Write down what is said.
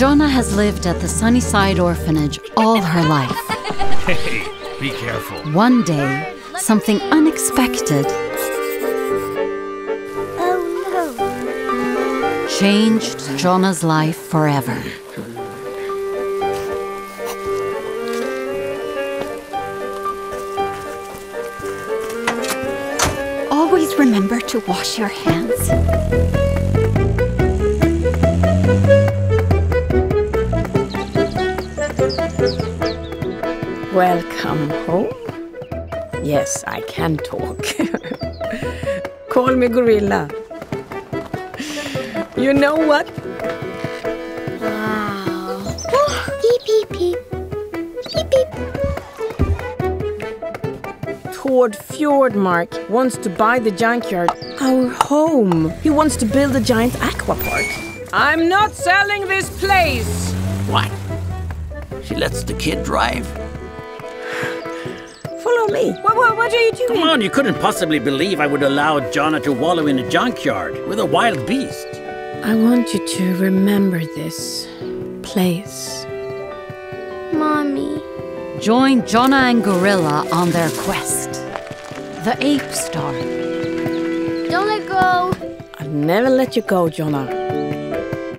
Jonna has lived at the Sunnyside Orphanage all her life. Hey, be careful. One day, something unexpected Oh no. changed Jonna's life forever. Always remember to wash your hands. Welcome home. Yes, I can talk. Call me Gorilla. You know what? Wow. beep beep beep. Beep beep. Tord Fjordmark wants to buy the junkyard, our home. He wants to build a giant aqua park. I'm not selling this place. What? She lets the kid drive? Follow me. What, what, what are you doing? Come on, you couldn't possibly believe I would allow Jonna to wallow in a junkyard with a wild beast. I want you to remember this place. Mommy. Join Jonna and Gorilla on their quest. The Ape Star. Don't let go. I'll never let you go, Jonna.